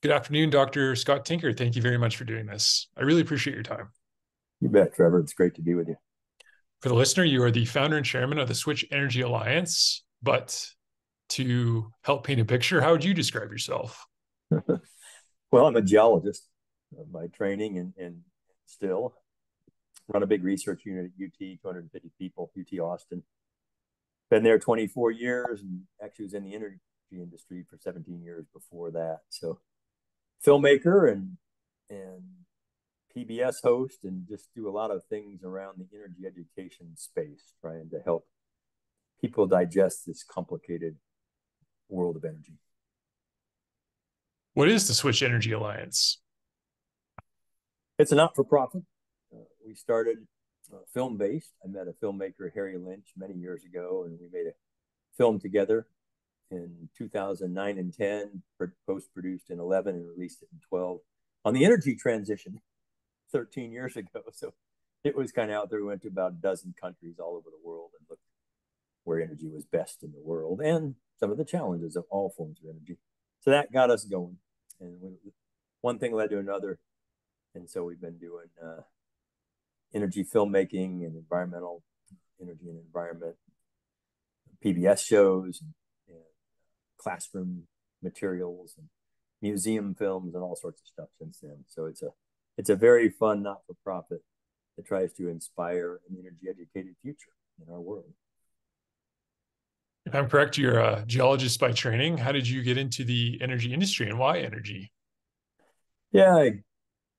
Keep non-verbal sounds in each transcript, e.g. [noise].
Good afternoon, Dr. Scott Tinker. Thank you very much for doing this. I really appreciate your time. You bet, Trevor. It's great to be with you. For the listener, you are the founder and chairman of the Switch Energy Alliance. But to help paint a picture, how would you describe yourself? [laughs] well, I'm a geologist by training and, and still run a big research unit at UT, 250 people, UT Austin. Been there 24 years and actually was in the energy industry for 17 years before that. So filmmaker and and PBS host and just do a lot of things around the energy education space, trying to help people digest this complicated world of energy. What is the Switch Energy Alliance? It's a not for profit. Uh, we started uh, film based. I met a filmmaker, Harry Lynch, many years ago, and we made a film together in 2009 and 10, post produced in 11 and released it in 12 on the energy transition [laughs] 13 years [laughs] ago. So it was kind of out there. We went to about a dozen countries all over the world and looked where energy was best in the world and some of the challenges of all forms of energy. So that got us going. And we, one thing led to another. And so we've been doing uh, energy filmmaking and environmental energy and environment, PBS shows, and classroom materials and museum films and all sorts of stuff since then. So it's a it's a very fun not for profit that tries to inspire an energy educated future in our world. If I'm correct, you're a geologist by training. How did you get into the energy industry and why energy? Yeah, I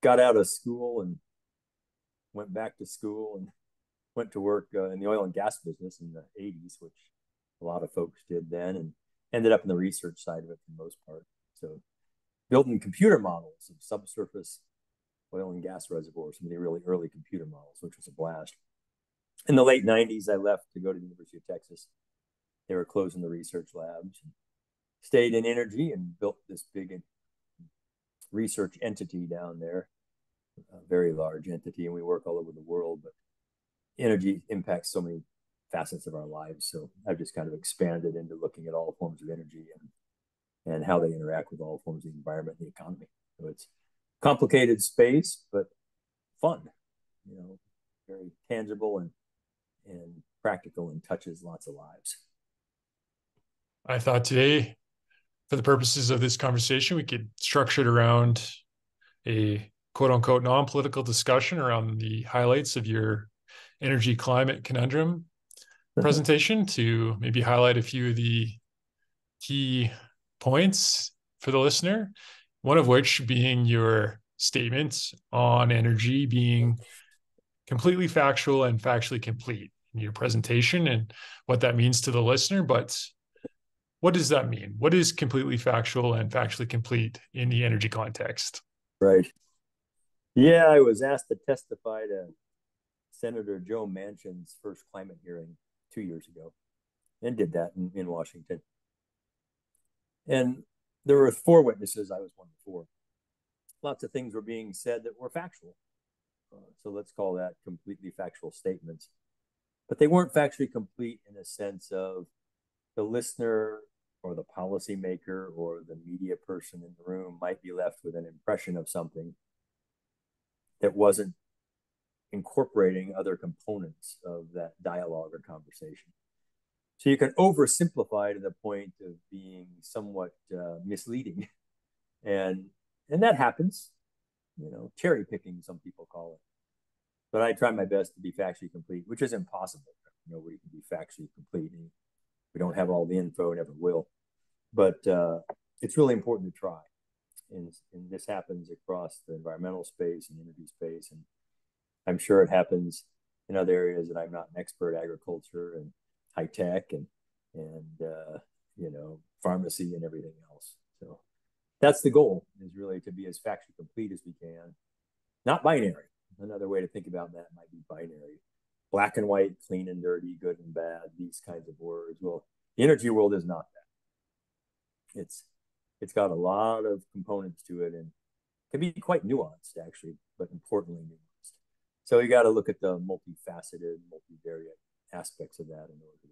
got out of school and went back to school and went to work uh, in the oil and gas business in the 80s, which a lot of folks did then. And ended up in the research side of it for the most part. So building computer models of subsurface oil and gas reservoirs, some of the really early computer models, which was a blast. In the late 90s, I left to go to the University of Texas. They were closing the research labs. Stayed in energy and built this big research entity down there, a very large entity, and we work all over the world. But energy impacts so many facets of our lives. So I've just kind of expanded into looking at all forms of energy and and how they interact with all forms of the environment and the economy. So it's complicated space, but fun. You know, very tangible and and practical and touches lots of lives. I thought today, for the purposes of this conversation, we could structure it around a quote unquote non political discussion around the highlights of your energy climate conundrum presentation to maybe highlight a few of the key points for the listener. One of which being your statements on energy being completely factual and factually complete in your presentation and what that means to the listener. But what does that mean? What is completely factual and factually complete in the energy context? Right. Yeah, I was asked to testify to Senator Joe Manchin's first climate hearing two years ago and did that in, in Washington. And there were four witnesses. I was one of four. Lots of things were being said that were factual. Uh, so let's call that completely factual statements. But they weren't factually complete in a sense of the listener or the policymaker or the media person in the room might be left with an impression of something that wasn't incorporating other components of that dialogue or conversation. So you can oversimplify to the point of being somewhat uh, misleading, [laughs] and and that happens. You know, cherry picking, some people call it. But I try my best to be factually complete, which is impossible. Nobody can be factually complete. We don't have all the info, never will. But uh, it's really important to try. And, and this happens across the environmental space and energy space and I'm sure it happens in other areas that I'm not an expert, agriculture and high tech and and uh, you know pharmacy and everything else. So that's the goal is really to be as factually complete as we can, not binary. Another way to think about that might be binary, black and white, clean and dirty, good and bad. These kinds of words. Well, the energy world is not that. It's it's got a lot of components to it and can be quite nuanced actually, but importantly nuanced. So you got to look at the multifaceted, multivariate aspects of that in order to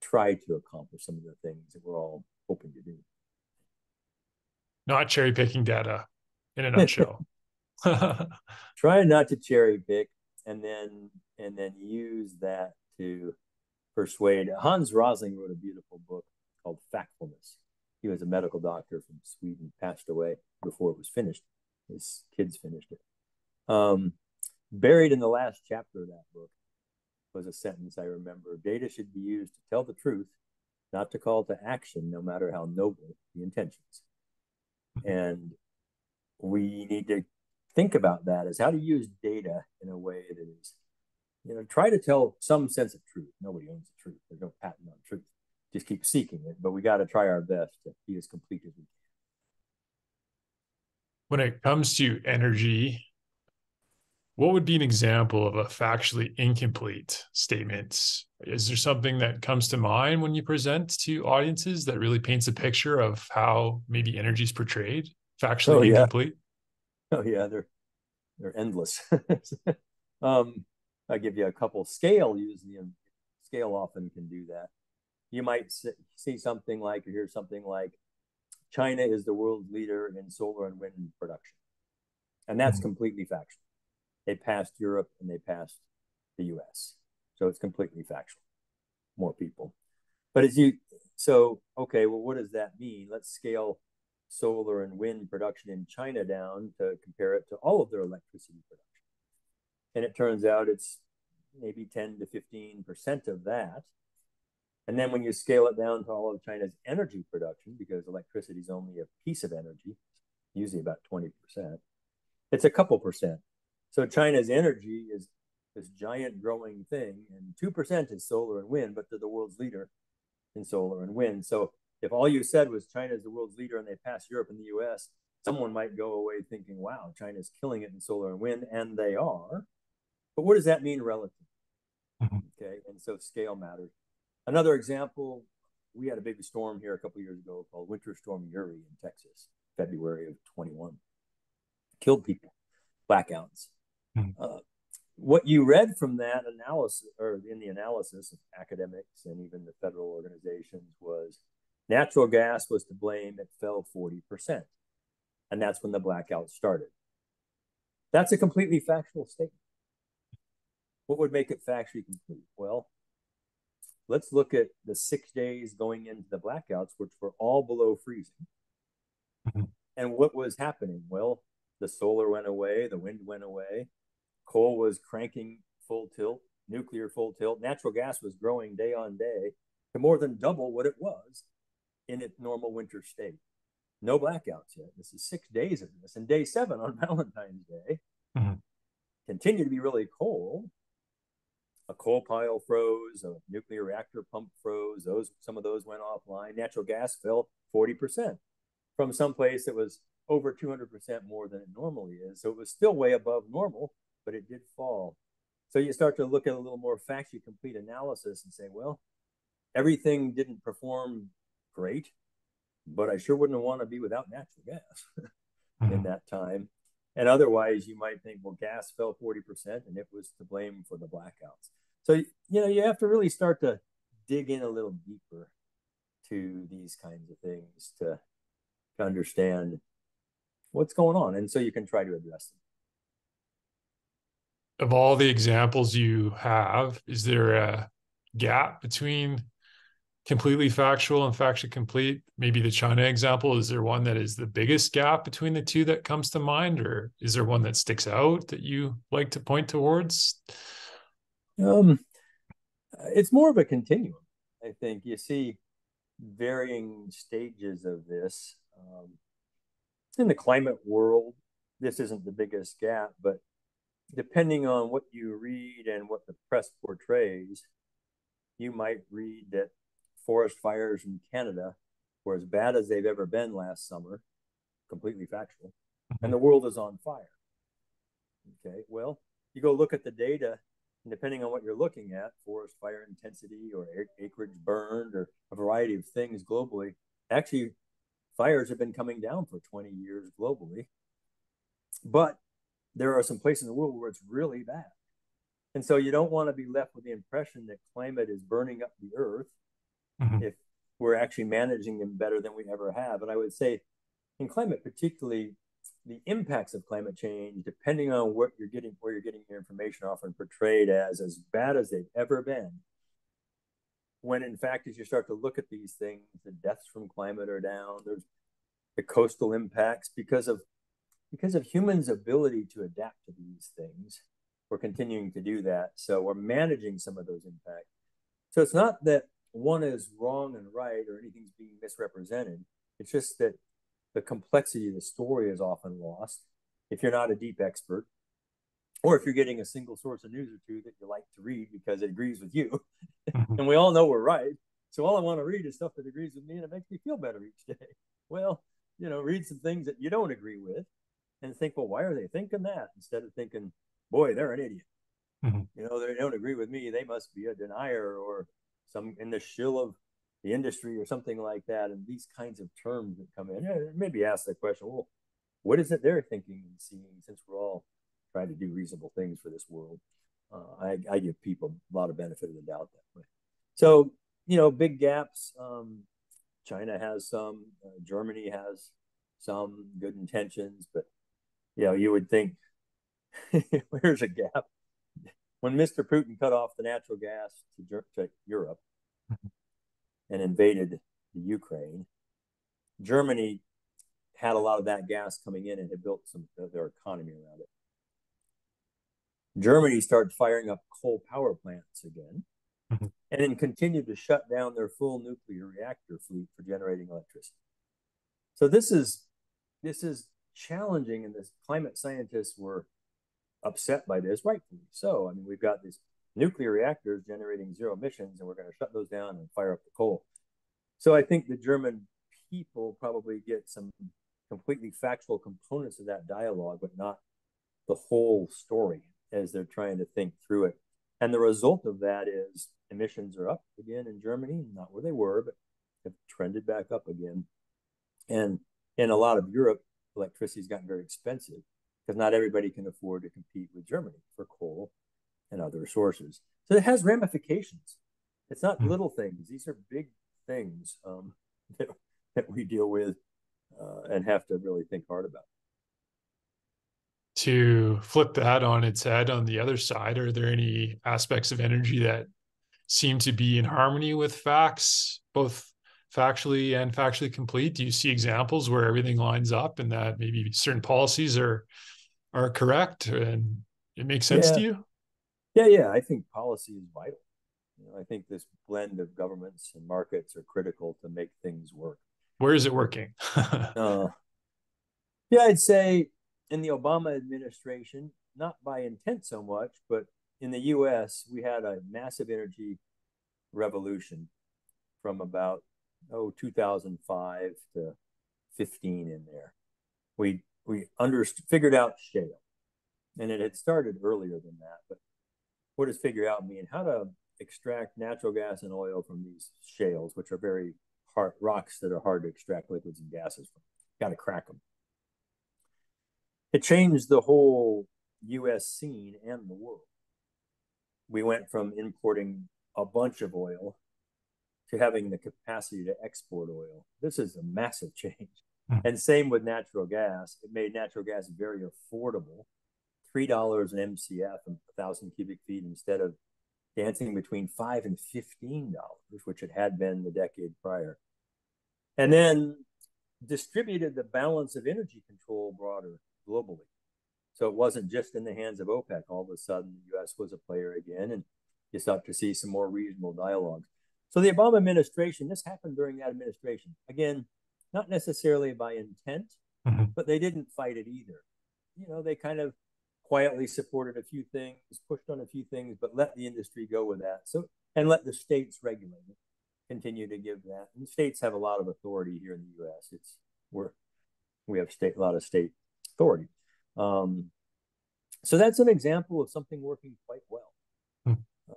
try to accomplish some of the things that we're all hoping to do. not cherry picking data in a [laughs] nutshell. [laughs] Try not to cherry pick and then and then use that to persuade. Hans Rosling wrote a beautiful book called Factfulness. He was a medical doctor from Sweden, passed away before it was finished. His kids finished it. Um, buried in the last chapter of that book was a sentence I remember data should be used to tell the truth, not to call to action, no matter how noble the intentions. Mm-hmm. And we need to think about that as how to use data in a way that is, you know, try to tell some sense of truth. Nobody owns the truth. There's no patent on truth. Just keep seeking it, but we got to try our best to be as complete as we can. When it comes to energy, what would be an example of a factually incomplete statement? Is there something that comes to mind when you present to audiences that really paints a picture of how maybe energy is portrayed? Factually oh, yeah. incomplete? Oh yeah, they're they're endless. [laughs] um, I give you a couple. Scale using scale often can do that. You might see something like or hear something like, China is the world leader in solar and wind production, and that's mm-hmm. completely factual. They passed Europe and they passed the U.S., so it's completely factual. More people, but as you so okay, well, what does that mean? Let's scale solar and wind production in China down to compare it to all of their electricity production. And it turns out it's maybe 10 to 15% of that. And then when you scale it down to all of China's energy production, because electricity is only a piece of energy, usually about 20%, it's a couple percent. So China's energy is this giant growing thing, and 2% is solar and wind, but they're the world's leader in solar and wind. So if all you said was China is the world's leader and they pass Europe and the US, someone might go away thinking, wow, China's killing it in solar and wind, and they are. But what does that mean relative? Mm-hmm. Okay, and so scale matters. Another example, we had a big storm here a couple years ago called Winter Storm Uri in Texas, February of 21. Killed people, blackouts. Mm-hmm. Uh, what you read from that analysis, or in the analysis of academics and even the federal organizations, was Natural gas was to blame, it fell 40%. And that's when the blackout started. That's a completely factual statement. What would make it factually complete? Well, let's look at the six days going into the blackouts, which were all below freezing. Mm-hmm. And what was happening? Well, the solar went away, the wind went away, coal was cranking full tilt, nuclear full tilt, natural gas was growing day on day to more than double what it was in its normal winter state. No blackouts yet. This is six days of this. And day seven on [laughs] Valentine's Day mm-hmm. continued to be really cold. A coal pile froze, a nuclear reactor pump froze. Those some of those went offline. Natural gas fell 40% from some place that was over 200% more than it normally is. So it was still way above normal, but it did fall. So you start to look at a little more factually complete analysis and say, well, everything didn't perform great, but I sure wouldn't want to be without natural gas [laughs] mm-hmm. in that time. And otherwise, you might think, well, gas fell 40% and it was to blame for the blackouts. So, you know, you have to really start to dig in a little deeper to these kinds of things to, to understand what's going on. And so you can try to address them. Of all the examples you have, is there a gap between completely factual and factually complete? Maybe the china example is there one that is the biggest gap between the two that comes to mind or is there one that sticks out that you like to point towards? Um it's more of a continuum i think. You see varying stages of this. Um, in the climate world this isn't the biggest gap but depending on what you read and what the press portrays you might read that forest fires in Canada were as bad as they've ever been last summer, completely factual, and mm-hmm. the world is on fire. Okay, well, you go look at the data, and depending on what you're looking at, forest fire intensity or acreage burned or a variety of things globally, actually, fires have been coming down for 20 years globally. But there are some places in the world where it's really bad. And so you don't want to be left with the impression that climate is burning up the earth mm-hmm. if we're actually managing them better than we ever have. And I would say, in climate, particularly the impacts of climate change, depending on what you're getting, where you're getting your information, often portrayed as as bad as they've ever been. When in fact, as you start to look at these things, the deaths from climate are down. There's the coastal impacts because of because of humans' ability to adapt to these things. We're continuing to do that, so we're managing some of those impacts. So it's not that one is wrong and right or anything's being misrepresented. It's just that the complexity of the story is often lost if you're not a deep expert or if you're getting a single source of news or two that you like to read because it agrees with you mm-hmm. and we all know we're right so all i want to read is stuff that agrees with me and it makes me feel better each day well you know read some things that you don't agree with and think well why are they thinking that instead of thinking boy they're an idiot mm-hmm. you know they don't agree with me they must be a denier or some in the shill of the industry or something like that, and these kinds of terms that come in, maybe ask the question. Well, what is it they're thinking and seeing? Since we're all trying to do reasonable things for this world, uh, I, I, give people a lot of benefit of the doubt that way. So you know, big gaps. Um, China has some. Uh, Germany has some good intentions, but you know, you would think [laughs] where's a gap when Mr. Putin cut off the natural gas to, to Europe and invaded the Ukraine. Germany had a lot of that gas coming in and had built some of their economy around it. Germany started firing up coal power plants again mm-hmm. and then continued to shut down their full nuclear reactor fleet for generating electricity. So this is this is challenging and the climate scientists were upset by this, rightfully so. I mean, we've got these nuclear reactors generating zero emissions, and we're going to shut those down and fire up the coal. So I think the German people probably get some completely factual components of that dialogue, but not the whole story as they're trying to think through it. And the result of that is emissions are up again in Germany, not where they were, but have trended back up again. And in a lot of Europe, electricity's gotten very expensive because not everybody can afford to compete with Germany for coal and other sources. So it has ramifications. It's not mm. little things; these are big things um, [laughs] that, that we deal with uh, and have to really think hard about. To flip that on its head, on the other side, are there any aspects of energy that seem to be in harmony with facts, both factually and factually complete? Do you see examples where everything lines up and that maybe certain policies are are correct and it makes sense yeah. to you? Yeah, yeah. I think policy is vital. You know, I think this blend of governments and markets are critical to make things work. Where is it working? [laughs] uh, yeah, I'd say in the Obama administration, not by intent so much, but in the US, we had a massive energy revolution from about oh 2005 to 15 in there. We we under figured out shale, and it had started earlier than that. But what does figure out mean? How to extract natural gas and oil from these shales, which are very hard rocks that are hard to extract liquids and gases from. Got to crack them. It changed the whole U.S. scene and the world. We went from importing a bunch of oil to having the capacity to export oil. This is a massive [laughs] change. Mm-hmm. And same with natural gas. It made natural gas very affordable. Three dollars an MCF and a thousand cubic feet instead of dancing between five and fifteen dollars, which it had been the decade prior. And then distributed the balance of energy control broader globally. So it wasn't just in the hands of OPEC. All of a sudden, the US was a player again, and you start to see some more reasonable dialogues. So the Obama administration, this happened during that administration. Again, not necessarily by intent, mm-hmm. but they didn't fight it either. You know, they kind of quietly supported a few things, pushed on a few things, but let the industry go with that. So and let the states regulate it, continue to give that. And states have a lot of authority here in the U.S. It's we're we have state a lot of state authority. Um, so that's an example of something working quite well.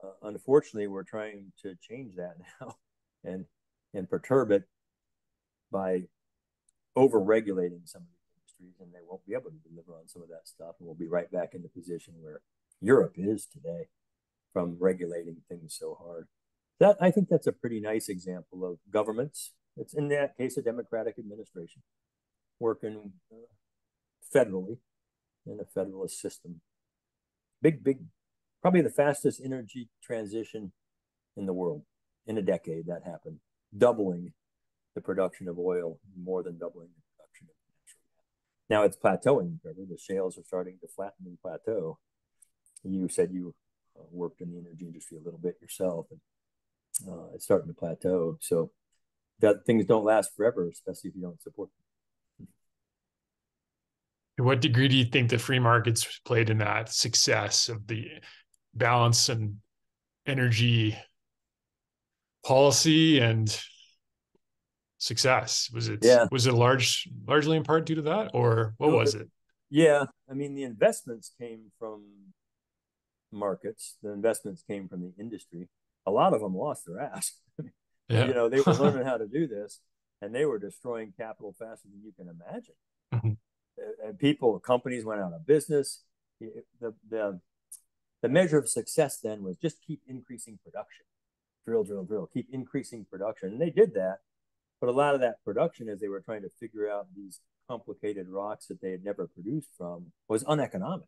Uh, unfortunately, we're trying to change that [laughs] now and and perturb it by over regulating some of these industries, and they won't be able to deliver on some of that stuff. And we'll be right back in the position where Europe is today from regulating things so hard. That I think that's a pretty nice example of governments. It's in that case a democratic administration working uh, federally in a federalist system. Big, big, probably the fastest energy transition in the world in a decade that happened, doubling the production of oil, more than doubling the production of natural gas. Now it's plateauing. The shales are starting to flatten and plateau. You said you uh, worked in the energy industry a little bit yourself, and uh, it's starting to plateau. So that things don't last forever, especially if you don't support them. To what degree do you think the free markets played in that success of the balance and energy policy and success? Was it yeah. was it large largely in part due to that, or what no, was it? Yeah, I mean the investments came from markets. The investments came from the industry. A lot of them lost their ass. [laughs] Yeah. you know, they were [laughs] learning how to do this and they were destroying capital faster than you can imagine. Mm-hmm. And people, companies went out of business. The, the, the measure of success then was just keep increasing production, drill, drill, drill, keep increasing production. And they did that. But a lot of that production, as they were trying to figure out these complicated rocks that they had never produced from, was uneconomic.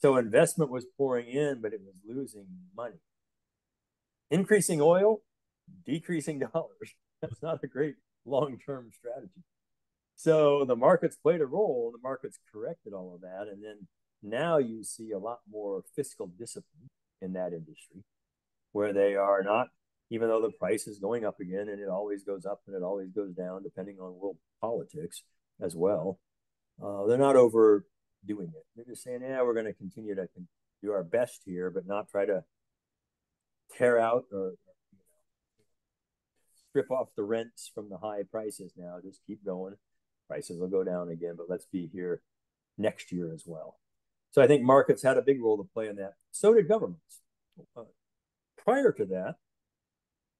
So investment was pouring in, but it was losing money. Increasing oil, decreasing [laughs] dollars. That's not a great long term strategy. So the markets played a role, the markets corrected all of that. And then now you see a lot more fiscal discipline in that industry where they are not, even though the price is going up again and it always goes up and it always goes down depending on world politics as well. Uh, they're not overdoing it. They're just saying, yeah, we're going to continue to do our best here, but not try to tear out or strip off the rents from the high prices now. Just keep going. Prices will go down again, but let's be here next year as well. So I think markets had a big role to play in that. So did governments. Uh, prior to that,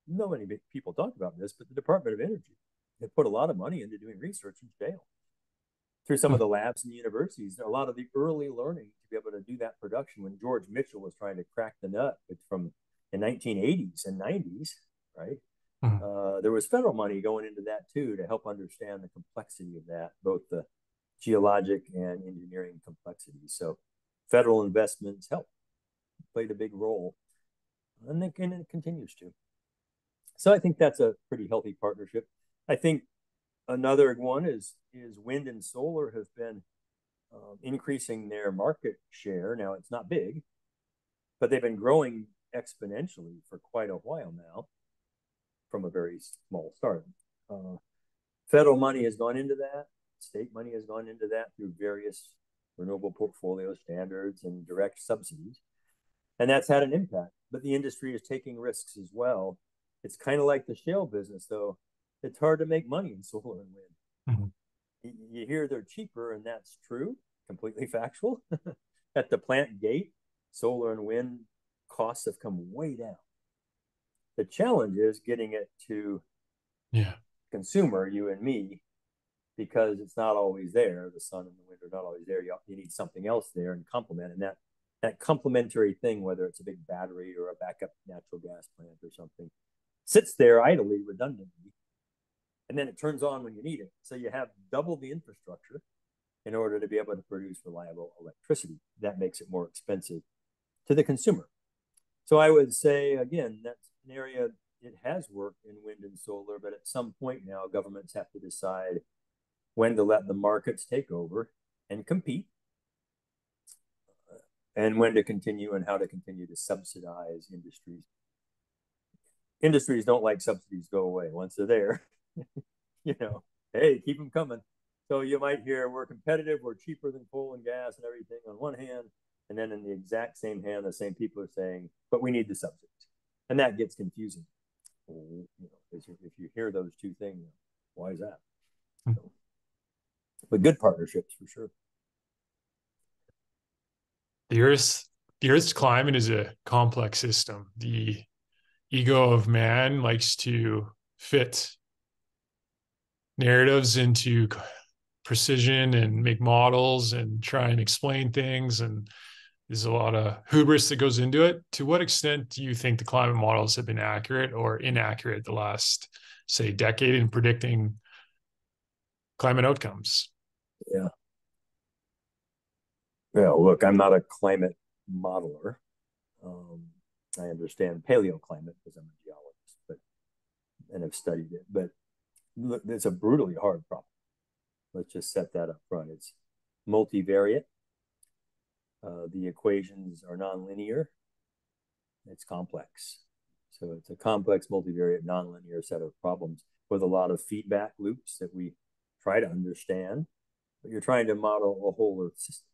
not many people talked about this, but the Department of Energy had put a lot of money into doing research in shale through some of the labs and the universities. A lot of the early learning to be able to do that production when George Mitchell was trying to crack the nut from the 1980s and 90s, right? Mm-hmm. Uh, there was federal money going into that too to help understand the complexity of that, both the geologic and engineering complexity. So, federal investments helped, played a big role, and it, and it continues to. So, I think that's a pretty healthy partnership. I think another one is is wind and solar have been um, increasing their market share. Now, it's not big, but they've been growing exponentially for quite a while now from a very small start. Uh, federal money has gone into that. State money has gone into that through various renewable portfolio standards and direct subsidies. And that's had an impact. But the industry is taking risks as well. It's kind of like the shale business, though. It's hard to make money in solar and wind. Mm-hmm. You, hear they're cheaper, and that's true, completely [laughs] factual. [laughs] At the plant gate, solar and wind costs have come way down. The challenge is getting it to yeah consumer, you and me, because it's not always there. The sun and the wind are not always there. You, you need something else there and complement. And that that complementary thing, whether it's a big battery or a backup natural gas plant or something, sits there idly, redundantly, and then it turns on when you need it. So you have double the infrastructure in order to be able to produce reliable electricity. That makes it more expensive to the consumer. So I would say again, that's an area it has worked in wind and solar, but at some point now, governments have to decide when to let the markets take over and compete, and when to continue and how to continue to subsidize industries. Industries don't like subsidies go away once they're there. [laughs] you know, hey, keep them coming. So you might hear we're competitive, we're cheaper than coal and gas and everything on one hand, and then in the exact same hand, the same people are saying, but we need the subsidies and that gets confusing. You know, if you hear those two things, why is that? Hmm. So, but good partnerships for sure. The Earth, the Earth's climate is a complex system. The ego of man likes to fit narratives into precision and make models and try and explain things and there's a lot of hubris that goes into it. To what extent do you think the climate models have been accurate or inaccurate the last, say, decade in predicting climate outcomes. Yeah. Yeah, look, I'm not a climate modeler. Um, I understand paleoclimate because I'm a geologist, but and have studied it. But look, it's a brutally hard problem. Let's just set that up front. It's multivariate. Uh, the equations are nonlinear. It's complex. So it's a complex, multivariate, nonlinear set of problems with a lot of feedback loops that we try to understand. But you're trying to model a whole Earth system.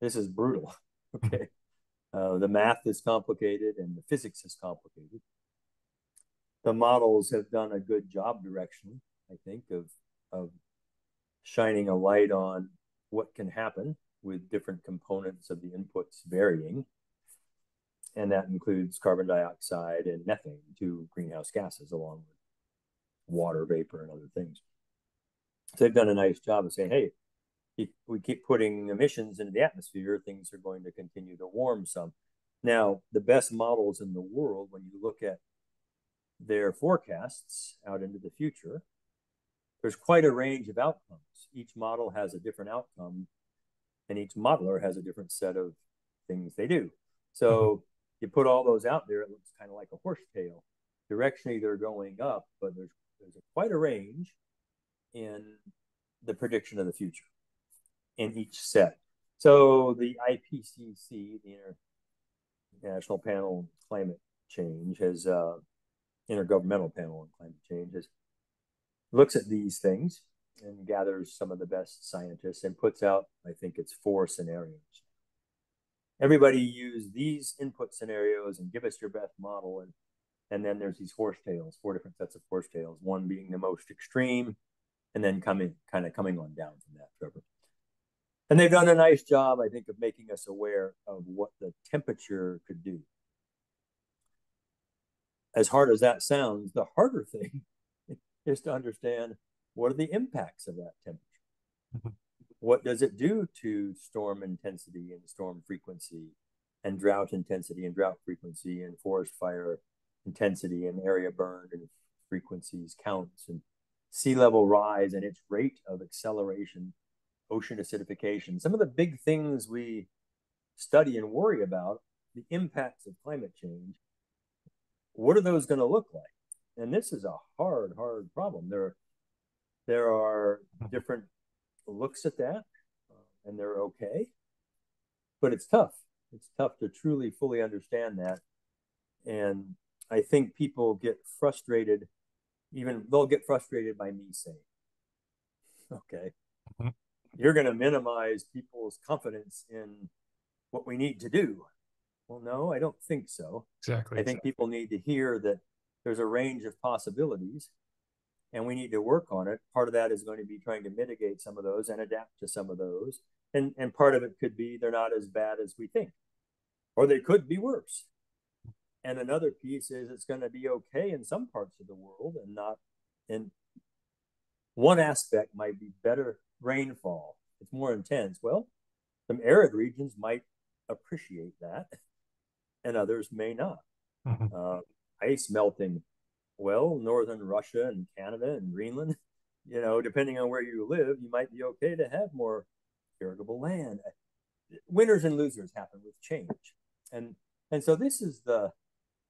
This is brutal. [laughs] Okay. Uh, the math is complicated and the physics is complicated. The models have done a good job directionally, I think, of, of shining a light on what can happen with different components of the inputs varying. And that includes carbon dioxide and methane, two greenhouse gases, along with water vapor and other things. So they've done a nice job of saying, hey, if we keep putting emissions into the atmosphere, things are going to continue to warm some. Now, the best models in the world, when you look at their forecasts out into the future, there's quite a range of outcomes. Each model has a different outcome, and each modeler has a different set of things they do. So mm-hmm. you put all those out there, it looks kind of like a horsetail. Directionally, they're going up, but there's there's a, quite a range in the prediction of the future in each set. So the IPCC, the International Panel on Climate Change, has uh, Intergovernmental Panel on Climate Change, has looks at these things and gathers some of the best scientists and puts out, I think it's four scenarios. Everybody use these input scenarios and give us your best model. And, and then there's these horsetails, four different sets of horsetails, one being the most extreme, and then coming kind of coming on down from that, Trevor. And they've done a nice job, I think, of making us aware of what the temperature could do. As hard as that sounds, the harder [laughs] thing is to understand what are the impacts of that temperature. Mm-hmm. What does it do to storm intensity and storm frequency and drought intensity and drought frequency and forest fire intensity and area burned and frequencies counts and sea level rise and its rate of acceleration ocean acidification, some of the big things we study and worry about, the impacts of climate change, what are those going to look like? And this is a hard, hard problem. There, there are different looks at that, uh, and they're okay, but it's tough. It's tough to truly, fully understand that. And I think people get frustrated, even they'll get frustrated by me saying, okay, mm-hmm you're going to minimize people's confidence in what we need to do. Well, no, I don't think so. Exactly. I think people need to hear that there's a range of possibilities and we need to work on it. Part of that is going to be trying to mitigate some of those and adapt to some of those. And, and part of it could be they're not as bad as we think, or they could be worse. And another piece is it's going to be okay in some parts of the world and not in one aspect might be better rainfall. It's more intense. Well, some arid regions might appreciate that, [laughs] and others may not. Mm-hmm. Uh, ice melting. Well, northern Russia and Canada and Greenland, [laughs] you know, depending on where you live, you might be okay to have more irrigable land. Winners and losers happen with change, and and so this is the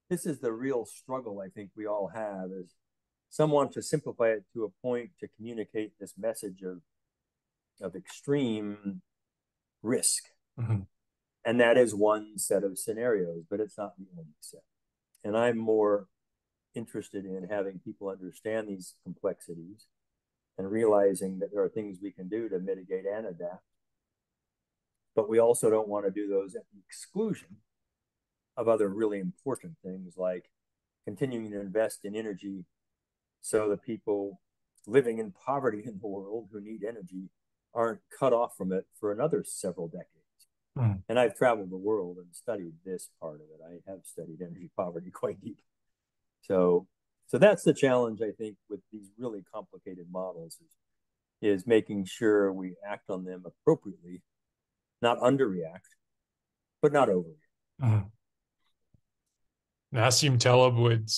this is the real struggle I think we all have is some want to simplify it to a point to communicate this message of of extreme risk. Mm-hmm. And that is one set of scenarios, but it's not the only set. And I'm more interested in having people understand these complexities and realizing that there are things we can do to mitigate and adapt. But we also don't want to do those at the exclusion of other really important things like continuing to invest in energy so the people living in poverty in the world who need energy aren't cut off from it for another several decades. Mm. And I've traveled the world and studied this part of it. I have studied energy [laughs] poverty quite deep. So, so that's the challenge I think with these really complicated models is, is making sure we act on them appropriately, not underreact, but not overreact. Mm. Nassim Taleb would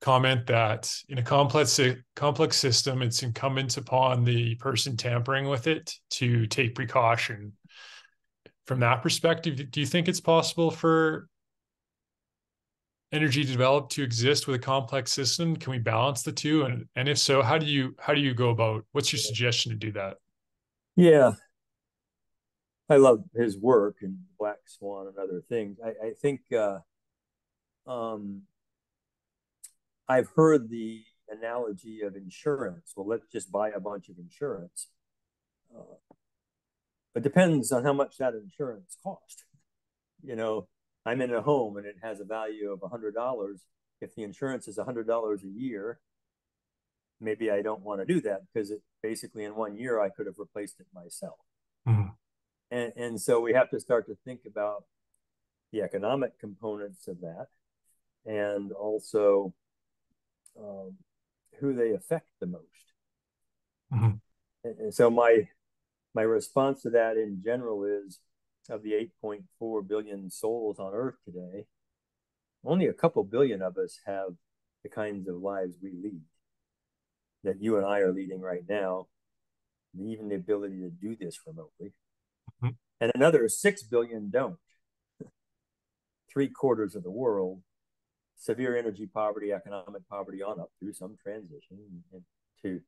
comment that in a complex complex system, it's incumbent upon the person tampering with it to take precaution. From that perspective, do you think it's possible for energy to develop to exist with a complex system? Can we balance the two? And and if so, how do you how do you go about? What's your suggestion to do that? Yeah, I love his work and Black Swan and other things. I, I think uh, um, I've heard the analogy of insurance. Well, let's just buy a bunch of insurance. Uh, it depends on how much that insurance cost. You know, I'm in a home and it has a value of $100. If the insurance is $100 a year, maybe I don't want to do that because it basically in one year I could have replaced it myself. Mm-hmm. And, and so we have to start to think about the economic components of that and also um, who they affect the most. Mm-hmm. And, and so my my response to that in general is of the 8.4 billion souls on earth today, only a couple billion of us have the kinds of lives we lead that you and I are leading right now, even the ability to do this remotely. Mm-hmm. And another 6 billion don't. [laughs] Three quarters of the world severe energy poverty, economic poverty on up through some transition to,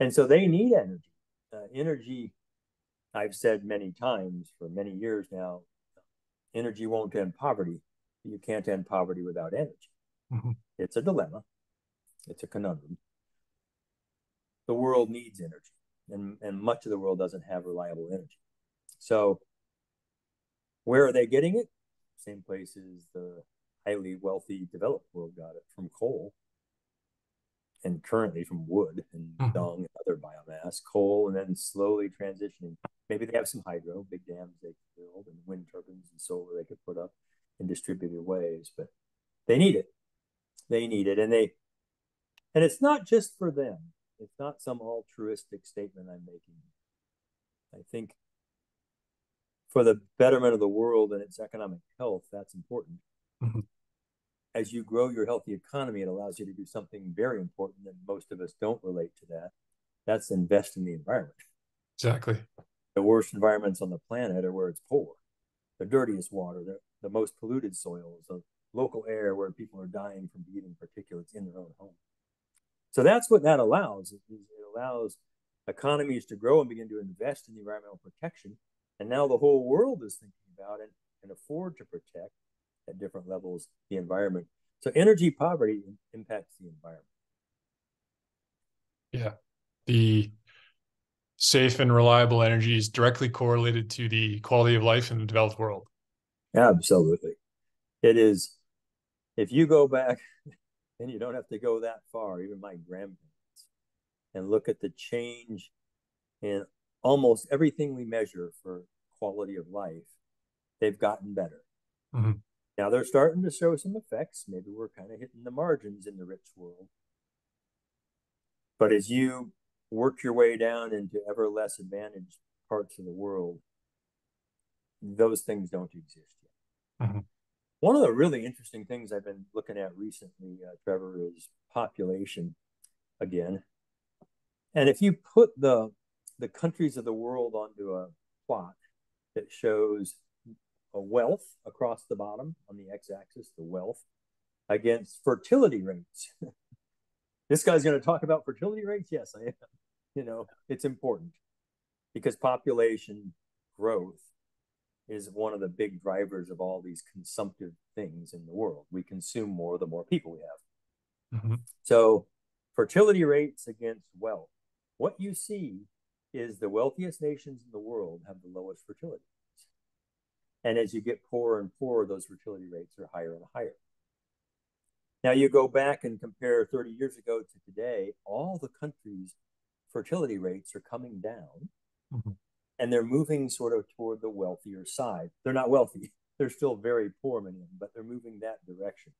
and so they need energy. Uh, energy, I've said many times for many years now, energy won't end poverty. You can't end poverty without energy. Mm-hmm. It's a dilemma. It's a conundrum. The world needs energy, and, and much of the world doesn't have reliable energy. So, where are they getting it? Same places the highly wealthy developed world got it from coal and currently from wood and mm-hmm. dung and other biomass, coal, and then slowly transitioning. Maybe they have some hydro, big dams they can build, and wind turbines and solar they could put up in distributed ways, but they need it. They need it. And they and it's not just for them. It's not some altruistic statement I'm making. I think for the betterment of the world and its economic health, that's important. Mm-hmm as you grow your healthy economy, it allows you to do something very important that most of us don't relate to that. That's invest in the environment. Exactly. The worst environments on the planet are where it's poor, the dirtiest water, the, the most polluted soils, the local air where people are dying from breathing particulates in their own home. So that's what that allows. It, it allows economies to grow and begin to invest in the environmental protection. And now the whole world is thinking about it and afford to protect at different levels the environment. So energy poverty impacts the environment. Yeah. The safe and reliable energy is directly correlated to the quality of life in the developed world. Absolutely. It is. If you go back, [laughs] and you don't have to go that far, even my grandparents, and look at the change in almost everything we measure for quality of life, they've gotten better. Mm-hmm. Now they're starting to show some effects. Maybe we're kind of hitting the margins in the rich world. But as you work your way down into ever less advantaged parts of the world, those things don't exist yet. Mm-hmm. One of the really interesting things I've been looking at recently, uh, Trevor, is population again. And if you put the the countries of the world onto a plot that shows a wealth across the bottom on the x-axis, the wealth against fertility rates. [laughs] this guy's going to talk about fertility rates. Yes, I am. You know, it's important because population growth is one of the big drivers of all these consumptive things in the world. We consume more the more people we have. Mm-hmm. So, fertility rates against wealth. What you see is the wealthiest nations in the world have the lowest fertility. And as you get poorer and poorer, those fertility rates are higher and higher. Now you go back and compare 30 years ago to today, all the countries' fertility rates are coming down mm-hmm. and they're moving sort of toward the wealthier side. They're not wealthy, [laughs] they're still very poor, many of them, but they're moving that direction.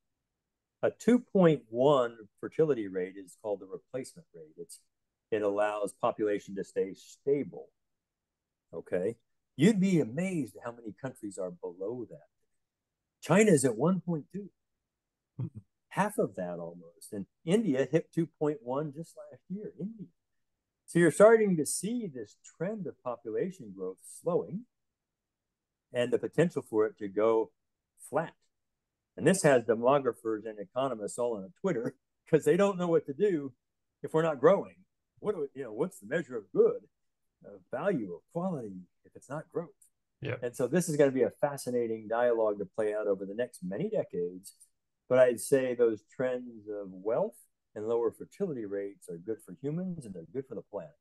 A 2.1 fertility rate is called the replacement rate. It's it allows population to stay stable. Okay. You'd be amazed how many countries are below that. China is at 1.2. Mm-hmm. half of that almost. And India hit 2.1 just last year. India. So you're starting to see this trend of population growth slowing and the potential for it to go flat. And this has demographers and economists all on Twitter [laughs] because they don't know what to do if we're not growing. What do we, you know? What's the measure of good, of value, of quality if it's not growth? Yeah. And so this is going to be a fascinating dialogue to play out over the next many decades. But I'd say those trends of wealth and lower fertility rates are good for humans and they're good for the planet.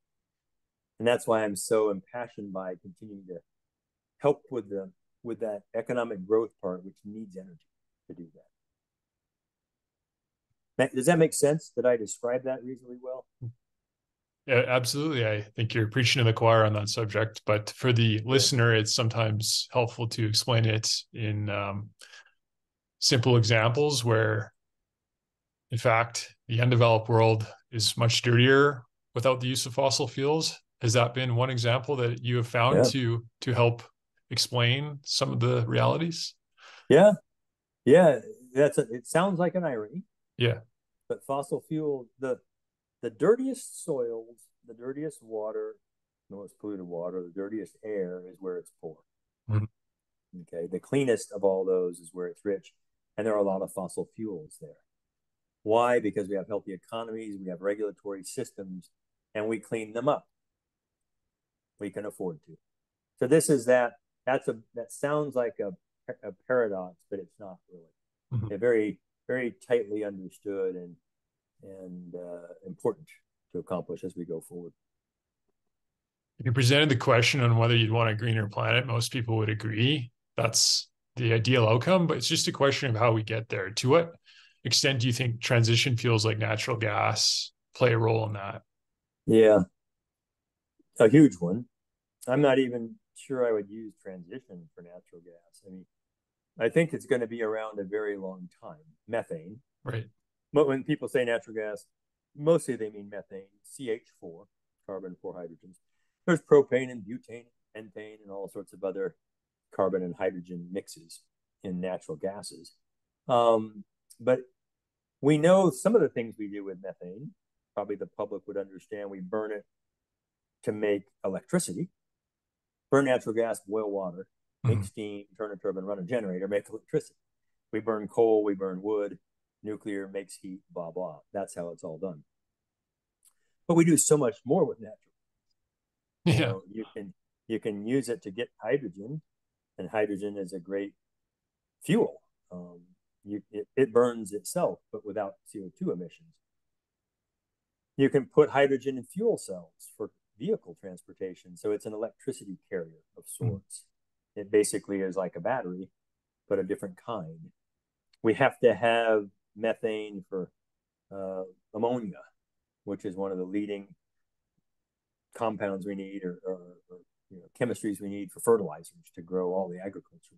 And that's why I'm so impassioned by continuing to help with the with that economic growth part, which needs energy to do that. Does that make sense? Did I describe that reasonably well? Hmm. Yeah, absolutely. I think you're preaching to the choir on that subject, but for the listener, it's sometimes helpful to explain it in um, simple examples where, in fact, the undeveloped world is much dirtier without the use of fossil fuels. Has that been one example that you have found yeah. to to help explain some of the realities? Yeah, yeah. That's a, it. Sounds like an irony. Yeah, but fossil fuel the the dirtiest soils, the dirtiest water, the most polluted water, the dirtiest air is where it's poor. Mm-hmm. Okay, the cleanest of all those is where it's rich, and there are a lot of fossil fuels there. Why? Because we have healthy economies, we have regulatory systems, and we clean them up. We can afford to. So this is that. That's a that sounds like a, a paradox, but it's not really. Mm-hmm. They're very very tightly understood and and uh, important to accomplish as we go forward. If you presented the question on whether you'd want a greener planet, most people would agree that's the ideal outcome, but it's just a question of how we get there. To what extent do you think transition fuels like natural gas play a role in that? Yeah, a huge one. I'm not even sure I would use transition for natural gas. I mean, I think it's going to be around a very long time. Methane, right? But when people say natural gas, mostly they mean methane, CH4, carbon four hydrogens. There's propane and butane, and pentane, and all sorts of other carbon and hydrogen mixes in natural gases. Um, but we know some of the things we do with methane. Probably the public would understand. We burn it to make electricity, burn natural gas, boil water, make mm-hmm. steam, turn a turbine, run a generator, make electricity. We burn coal, we burn wood, nuclear makes heat, blah, blah. That's how it's all done. But we do so much more with natural. Yeah. You, know, you can you can use it to get hydrogen, and hydrogen is a great fuel. Um, you, it, it burns itself, but without CO2 emissions. You can put hydrogen in fuel cells for vehicle transportation. So it's an electricity carrier of hmm. sorts. Mm. It basically is like a battery, but a different kind. We have to have methane for uh, ammonia, which is one of the leading compounds we need or, or, or you know, chemistries we need for fertilizers to grow all the agriculture.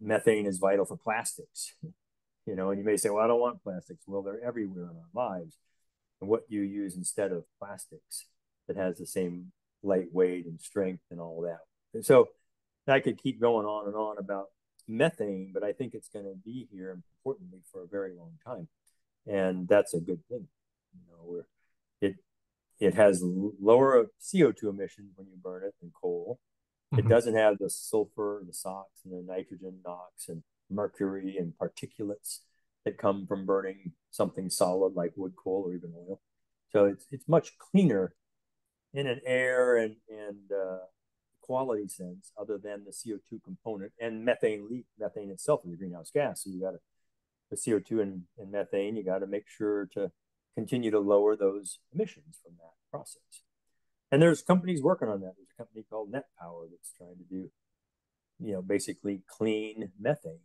Methane is vital for plastics. You know, and you may say, well, I don't want plastics. Well, they're everywhere in our lives. And what you use instead of plastics that has the same lightweight and strength and all that. And so I could keep going on and on about methane, but I think it's going to be here importantly for a very long time, and that's a good thing. You know, it it has lower CO2 emissions when you burn it than coal. Mm-hmm. It doesn't have the sulfur, and the SOx, and the nitrogen, NOx, and mercury and particulates that come from burning something solid like wood, coal, or even oil. So it's it's much cleaner in an air and and uh, quality sense other than the CO2 component and methane leak. Methane itself is a greenhouse gas. So you got to, the CO2 and, and methane, you got to make sure to continue to lower those emissions from that process. And there's companies working on that. There's a company called Net Power that's trying to do, you know, basically clean methane,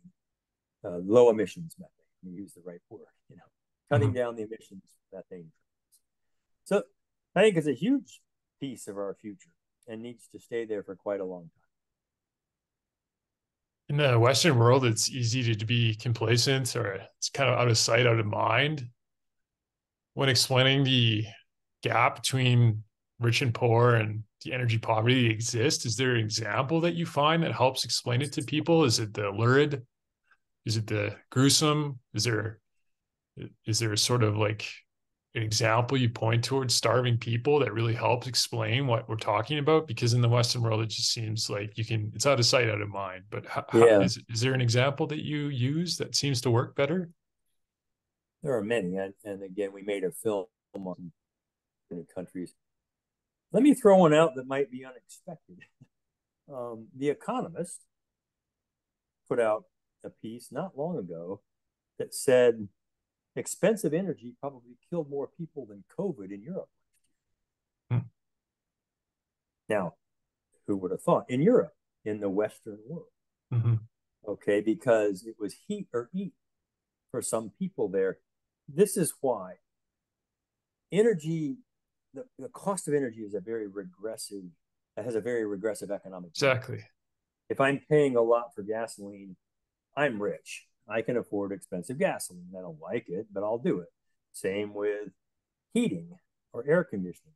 uh, low emissions methane. You use the right word, you know, cutting mm-hmm. down the emissions methane. So I think it's a huge piece of our future and needs to stay there for quite a long time. In the Western world, it's easy to, be complacent or it's kind of out of sight, out of mind. When explaining the gap between rich and poor and the energy poverty that exists, is there an example that you find that helps explain it to people? Is it the lurid? Is it the gruesome? Is there is there sort of like an example you point towards starving people that really helps explain what we're talking about? Because in the Western world, it just seems like you can, it's out of sight, out of mind. But how, Yeah. how, is, is there an example that you use that seems to work better? There are many, and, and again, we made a film on many countries. Let me throw one out that might be unexpected. [laughs] Um, the Economist put out a piece not long ago that said expensive energy probably killed more people than COVID in Europe. Hmm. Now, who would have thought in Europe, in the Western world? hmm okay, because it was heat or eat for some people there. This is why energy, the, the cost of energy is a very regressive, it has a very regressive economic. Exactly. If I'm paying a lot for gasoline, I'm rich. I can afford expensive gasoline. I don't like it, but I'll do it. Same with heating or air conditioning.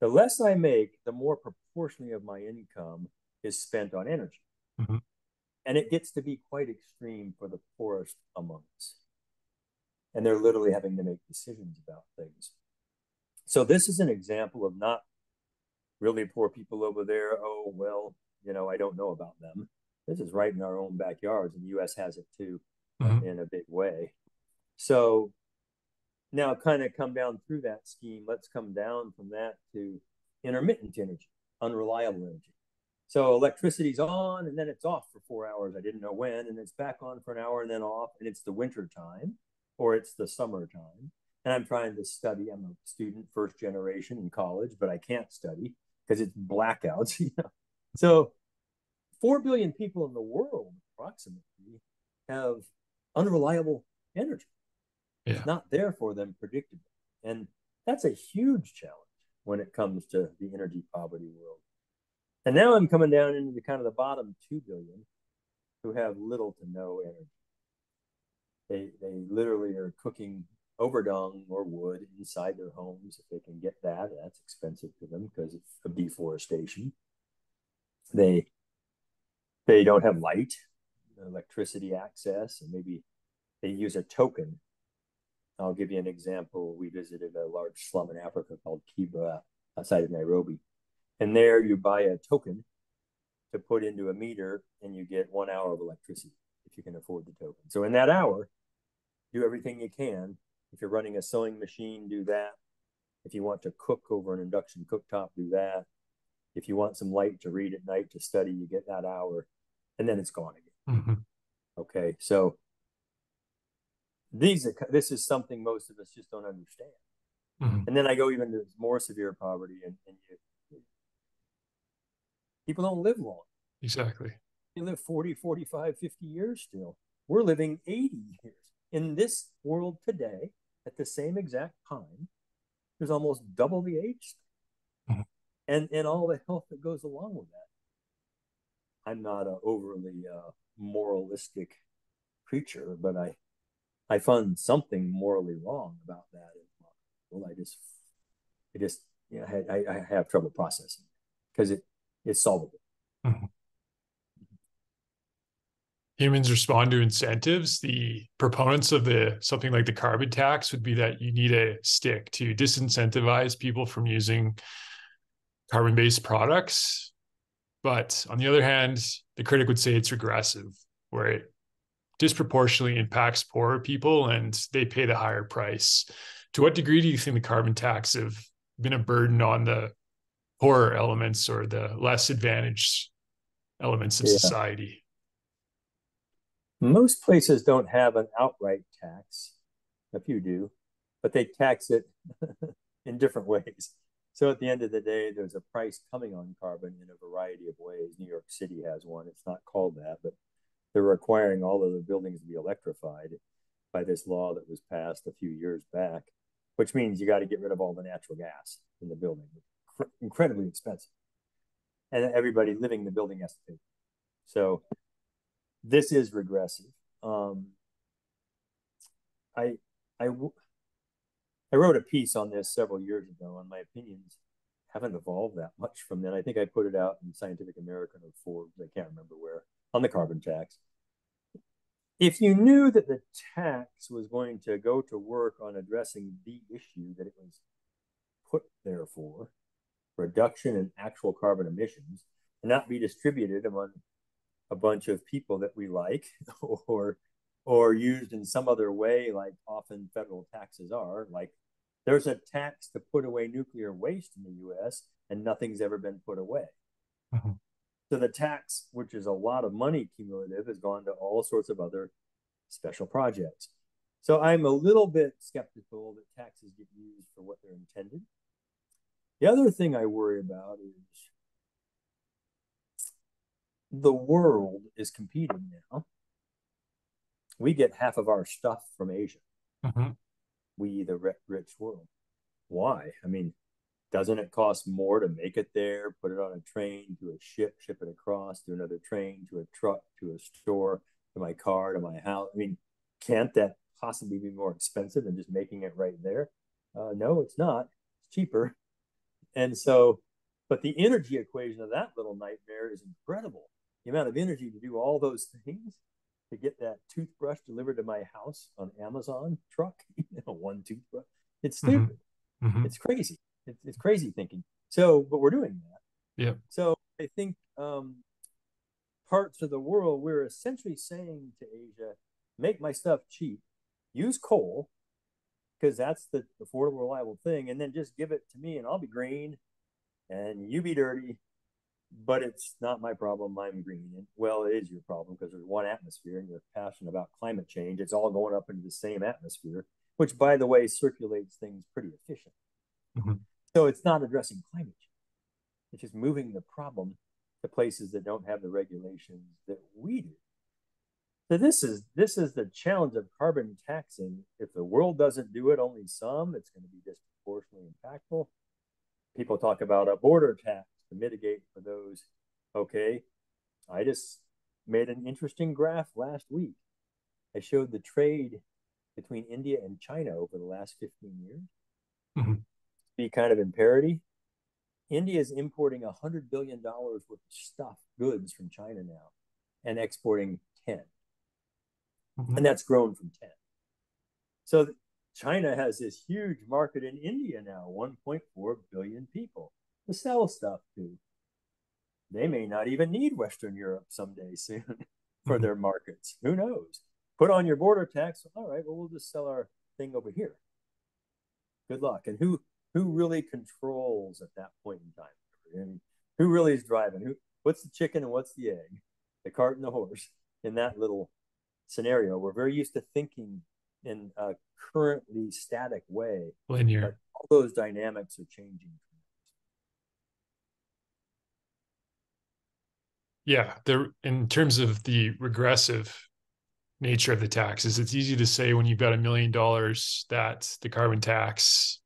The less I make, the more proportionally of my income is spent on energy. Mhm. And it gets to be quite extreme for the poorest among us. And they're literally having to make decisions about things. So, this is an example of not really poor people over there. Oh, well, you know, I don't know about them. This is right in our own backyards, and the US has it too Mhm. in a big way. So now kind of come down through that scheme. Let's come down from that to intermittent energy, unreliable energy. So electricity's on and then it's off for four hours. I didn't know when, and it's back on for an hour and then off, and it's the winter time or it's the summer time. And I'm trying to study. I'm a student, first generation in college, but I can't study because it's blackouts. [laughs] You know? So four billion people in the world, approximately, have unreliable energy. Yeah. It's not there for them predictably. And that's a huge challenge when it comes to the energy poverty world. And now I'm coming down into the kind of the bottom two billion who have little to no energy. They they literally are cooking over dung or wood inside their homes if they can get that. That's expensive to them because of deforestation. They they don't have light, electricity access, and maybe they use a token. I'll give you an example. We visited a large slum in Africa called Kibra outside of Nairobi. And there you buy a token to put into a meter and you get one hour of electricity if you can afford the token. So in that hour, do everything you can. If you're running a sewing machine, do that. If you want to cook over an induction cooktop, do that. If you want some light to read at night to study, you get that hour and then it's gone again. Mhm. Okay, so these are, this is something most of us just don't understand. Mhm. And then I go even to more severe poverty, and, and you, people don't live long. Exactly. They live 40, 45, 50 years still. We're living 80 years. In this world today, at the same exact time, there's almost double the age. Mhm. And, and all the health that goes along with that. I'm not an overly uh, moralistic creature, but I I find something morally wrong about that. Well, I just, I just, you know, I, I have trouble processing because it it's solvable. humans respond to incentives the proponents of the something like the carbon tax would be that you need a stick to disincentivize people from using carbon based products but on the other hand the critic would say it's regressive where it disproportionately impacts poorer people and they pay the higher price to what degree do you think the carbon tax have been a burden on the poorer elements or the less advantaged elements of Yeah. society Most places don't have an outright tax. A few do, but they tax it [laughs] in different ways. So at the end of the day, there's a price coming on carbon in a variety of ways. New York City has one. It's not called that, but they're requiring all of the buildings to be electrified by this law that was passed a few years back, which means you got to get rid of all the natural gas in the building. Incre- Incredibly expensive. And everybody living in the building has to pay. So this is regressive. Um, I, I, I wrote a piece on this several years ago, and my opinions haven't evolved that much from then. I think I put it out in Scientific American or Forbes, I can't remember where, on the carbon tax. if you knew that the tax was going to go to work on addressing the issue that it was put there for, reduction in actual carbon emissions, and not be distributed among a bunch of people that we like [laughs] or or used in some other way like often federal taxes are like there's a tax to put away nuclear waste in the US and nothing's ever been put away. Mm-hmm. So the tax, which is a lot of money cumulative, has gone to all sorts of other special projects. So I'm a little bit skeptical that taxes get used for what they're intended. The other thing I worry about is the world is competing now. We get half of our stuff from Asia. Mm-hmm. We, the rich world. Why? I mean, doesn't it cost more to make it there, put it on a train to a ship, ship it across to another train, to a truck, to a store, to my car, to my house? I mean, can't that possibly be more expensive than just making it right there? Uh, no, it's not. It's cheaper. And so, but the energy equation of that little nightmare is incredible. The amount of energy to do all those things to get that toothbrush delivered to my house on Amazon truck, [laughs] you know, one toothbrush. It's mm-hmm. stupid. Mm-hmm. It's crazy. It's, it's crazy thinking. So, but we're doing that. Yeah. So I think um, parts of the world, we're essentially saying to Asia, make my stuff cheap, use coal, because that's the affordable, reliable thing, and then just give it to me and I'll be green and you be dirty. But it's not my problem. I'm green. Well, it is your problem because there's one atmosphere and you're passionate about climate change. It's all going up into the same atmosphere, which, by the way, circulates things pretty efficient. Mm-hmm. So it's not addressing climate change. It's just moving the problem to places that don't have the regulations that we do. So this is this is the challenge of carbon taxing. If the world doesn't do it, only some, it's going to be disproportionately impactful. People talk about a border tax to mitigate for those. Okay, I just made an interesting graph last week. I showed the trade between India and China over the last 15 years. Mm-hmm be kind of in parity. India is importing a hundred billion dollars worth of stuff, goods from China now, and exporting 10 mm-hmm. and that's grown from ten. So China has this huge market in India now, 1.4 billion people to sell stuff to. They may not even need Western Europe someday soon [laughs] for mm-hmm. their markets. Who knows? Put on your border tax. All right, well, we'll just sell our thing over here. Good luck. And who who really controls at that point in time? And who really is driving? Who what's the chicken and what's the egg? The cart and the horse in that little scenario. We're very used to thinking in a currently static way. Linear. all those dynamics are changing. Yeah, there in terms of the regressive nature of the taxes, it's easy to say when you've got a million dollars that the carbon tax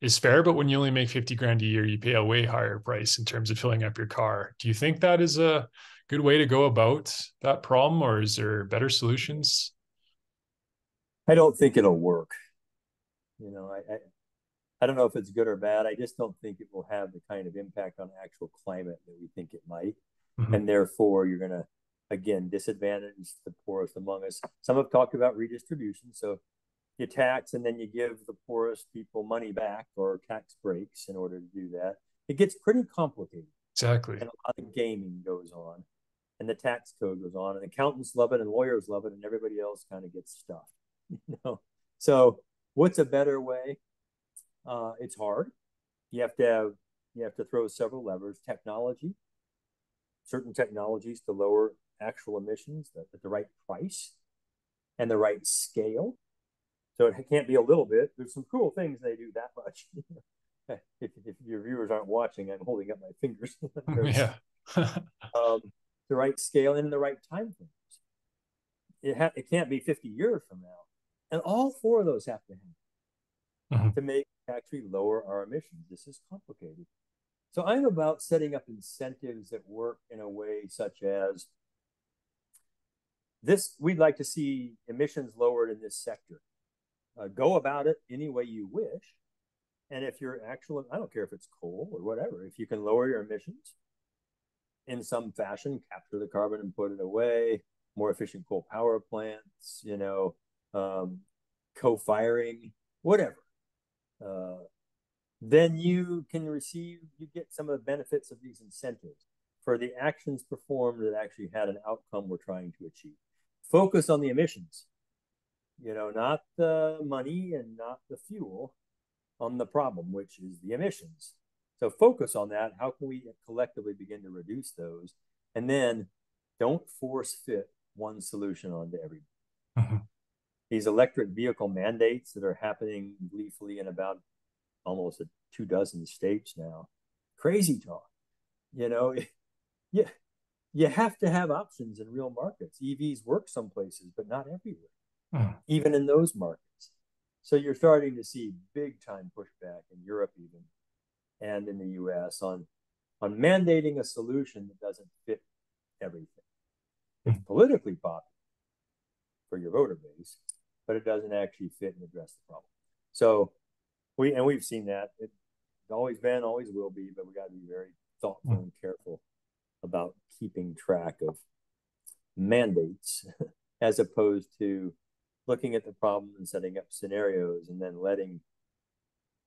is fair, but when you only make 50 grand a year, you pay a way higher price in terms of filling up your car. Do you think that is a good way to go about that problem, or is there better solutions? I don't think it'll work. You know, I, I, I don't know if it's good or bad. I just don't think it will have the kind of impact on actual climate that we think it might. Mm-hmm. And therefore, you're going to, again, disadvantage the poorest among us. Some have talked about redistribution. So you tax and then you give the poorest people money back or tax breaks in order to do that. It gets pretty complicated. Exactly. And a lot of gaming goes on. And the tax code goes on. And accountants love it and lawyers love it and everybody else kind of gets stuffed. [laughs] You know? So what's a better way? Uh, it's hard. You have to have you have to throw several levers. Technology, certain technologies to lower actual emissions at the right price and the right scale so it can't be a little bit. There's some cool things they do that much. [laughs] if, if, your viewers aren't watching, I'm holding up my fingers. [laughs] [laughs] yeah. um, the right scale and the right time frames. It, ha- it can't be 50 years from now. And all four of those have to happen mm-hmm. to make actually lower our emissions. This is complicated. So I'm about setting up incentives that work in a way such as this we'd like to see emissions lowered in this sector uh, go about it any way you wish. And if you're actually, I don't care if it's coal or whatever, if you can lower your emissions in some fashion, capture the carbon and put it away, more efficient coal power plants, you know, um, co-firing, whatever. Uh, then you can receive, you get some of the benefits of these incentives for the actions performed that actually had an outcome we're trying to achieve. Focus on the emissions, you know, not the money and not the fuel, on the problem, which is the emissions. So focus on that. How can we collectively begin to reduce those? And then don't force fit one solution onto everybody. Mm-hmm. These electric vehicle mandates that are happening gleefully in about almost a two dozen states now. Crazy talk. You know, [laughs] yeah, you have to have options in real markets. EVs work some places, but not everywhere, mm. even in those markets. So you're starting to see big time pushback in Europe, even and in the US on on mandating a solution that doesn't fit everything. It's politically popular for your voter base, but it doesn't actually fit and address the problem. So we and we've seen that. It's always been, always will be, but we got to be very thoughtful hmm. and careful about keeping track of mandates [laughs] as opposed to looking at the problem and setting up scenarios and then letting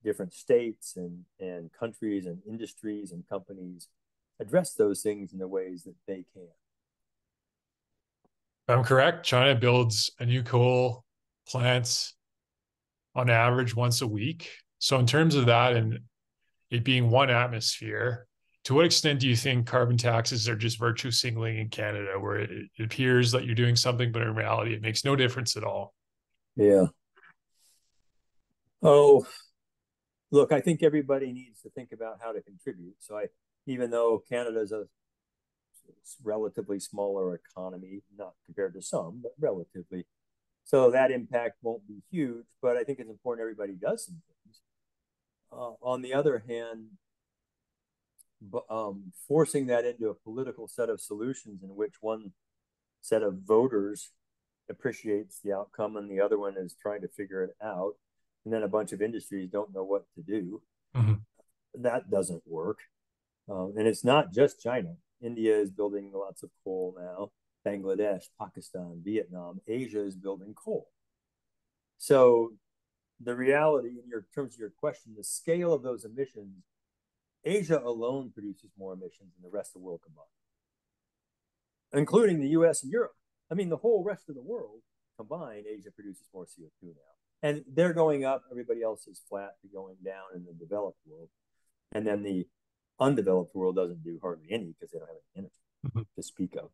different states and, and countries and industries and companies address those things in the ways that they can. I'm correct. China builds a new coal plant on average once a week. So, in terms of that and it being one atmosphere, to what extent do you think carbon taxes are just virtue signaling in Canada, where it, appears that you're doing something, but in reality, it makes no difference at all? Yeah. Oh, look, I think everybody needs to think about how to contribute. So I, even though Canada's a relatively smaller economy, not compared to some, but relatively, so that impact won't be huge. But I think it's important everybody does some things. Uh, on the other hand, um, forcing that into a political set of solutions in which one set of voters appreciates the outcome and the other one is trying to figure it out and then a bunch of industries don't know what to do mm-hmm. that doesn't work um, and it's not just china india is building lots of coal now bangladesh pakistan vietnam asia is building coal so the reality in your terms of your question the scale of those emissions asia alone produces more emissions than the rest of the world combined including the us and europe I mean, the whole rest of the world combined, Asia produces more CO2 now. And they're going up, everybody else is flat to going down in the developed world. And then the undeveloped world doesn't do hardly any because they don't have any energy mm-hmm. to speak of.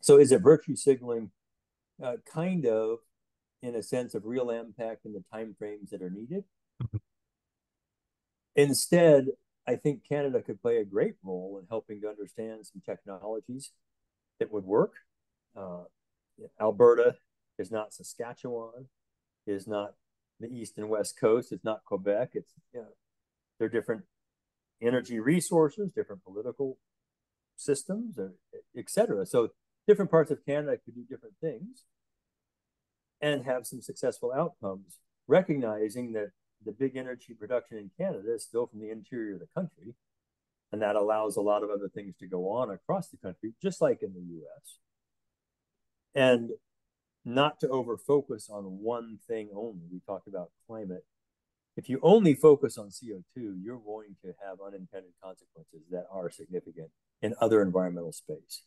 So is it virtue signaling? Uh, kind of, in a sense of real impact in the time frames that are needed. Mm-hmm. Instead, I think Canada could play a great role in helping to understand some technologies that would work uh, Alberta is not Saskatchewan, is not the east and west coast, it's not Quebec. It's you know, they're different energy resources, different political systems, etc. So different parts of Canada could do different things and have some successful outcomes, recognizing that the big energy production in Canada is still from the interior of the country. And that allows a lot of other things to go on across the country, just like in the US and not to over focus on one thing only. We talked about climate. If you only focus on CO2, you're going to have unintended consequences that are significant in other environmental space.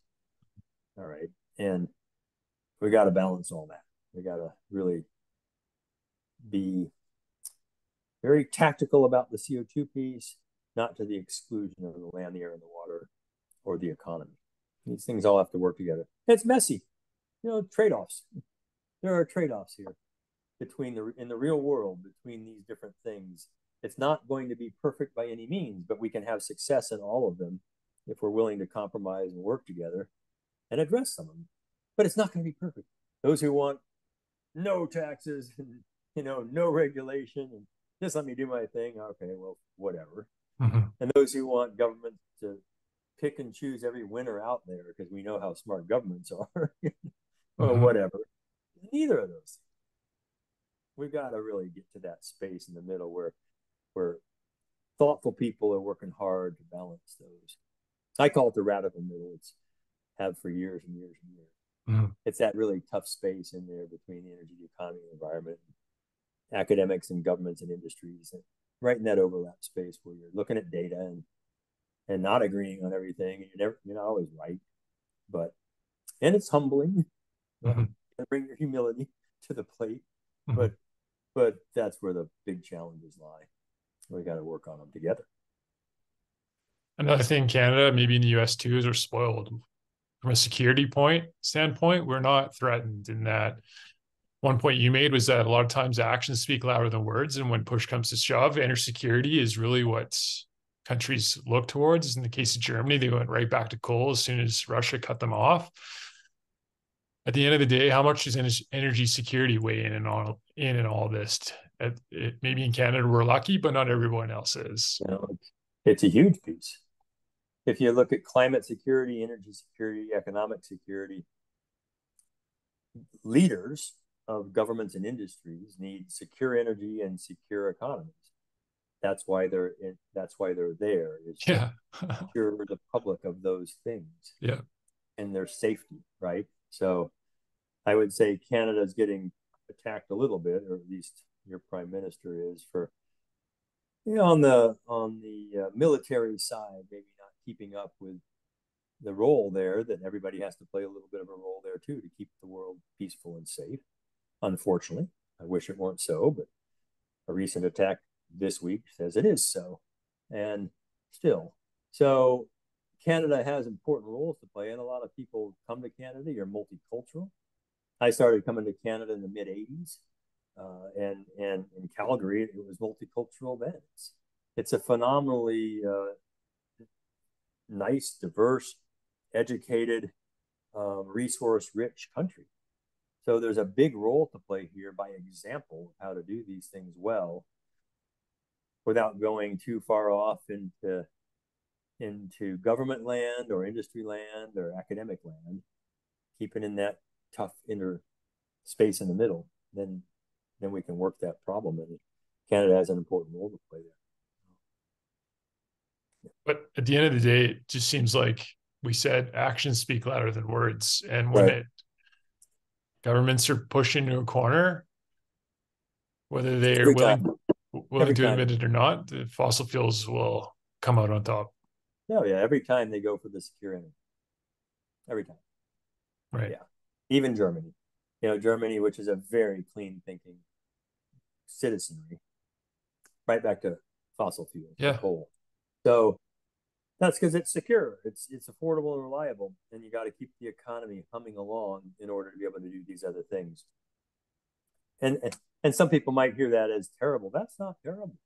All right. And we got to balance all that. We got to really be very tactical about the CO2 piece, not to the exclusion of the land, the air, and the water or the economy. These things all have to work together. It's messy you know, trade-offs. There are trade-offs here between the in the real world between these different things. It's not going to be perfect by any means, but we can have success in all of them if we're willing to compromise and work together and address some of them. But it's not going to be perfect. Those who want no taxes and you know no regulation and just let me do my thing, okay, well, whatever. Mm-hmm. And those who want government to pick and choose every winner out there because we know how smart governments are. [laughs] or mm-hmm. whatever. Neither of those. We've got to really get to that space in the middle where where thoughtful people are working hard to balance those. I call it the radical middle. It's have for years and years and years. Mm-hmm. It's that really tough space in there between the energy, the economy, and environment, academics and governments and industries, and right in that overlap space where you're looking at data and and not agreeing on everything, and you're never you're not always right, but and it's humbling. Mm-hmm. Bring your humility to the plate, mm-hmm. but but that's where the big challenges lie. We got to work on them together. Another thing, Canada, maybe in the U.S. too, is we're spoiled from a security point standpoint. We're not threatened in that. One point you made was that a lot of times actions speak louder than words, and when push comes to shove, energy security is really what countries look towards. In the case of Germany, they went right back to coal as soon as Russia cut them off. At the end of the day, how much does energy security weigh in and all in and all this? It, maybe in Canada we're lucky, but not everyone else is. You know, it's a huge piece. If you look at climate security, energy security, economic security, leaders of governments and industries need secure energy and secure economies. That's why they're in, that's why they're there is yeah. [laughs] secure the public of those things. Yeah. And their safety right? So i would say canada is getting attacked a little bit or at least your prime minister is for you know, on the on the uh, military side maybe keeping up with the role there that everybody has to play a little bit of a role there too to keep the world peaceful and safe unfortunately i wish it weren't so but a recent attack this week says it is so. And still, so Canada has important roles to play, and a lot of people come to Canada. You're multicultural. I started coming to Canada in the mid '80s, uh, and and in Calgary, it was multicultural then. It's, it's a phenomenally uh, nice, diverse, educated, um, resource-rich country. So there's a big role to play here by example of how to do these things well without going too far off into into government land or industry land or academic land, keeping in that tough inner space in the middle, then then we can work that problem. And Canada has an important role to play there. But at the end of the day, it just seems like we said actions speak louder than words. And when right. it, governments are pushed into a corner, whether they are willing time willing every to time. admit it or not, the fossil fuels will come out on top. Oh yeah, every time they go for the secure energy, every time. Right. Yeah. Even Germany, you know, Germany, which is a very clean thinking citizenry, right back to fossil fuels, yeah, coal. So that's because it's secure, it's it's affordable and reliable, and you got to keep the economy humming along in order to be able to do these other things. And, and some people might hear that as terrible. That's not terrible.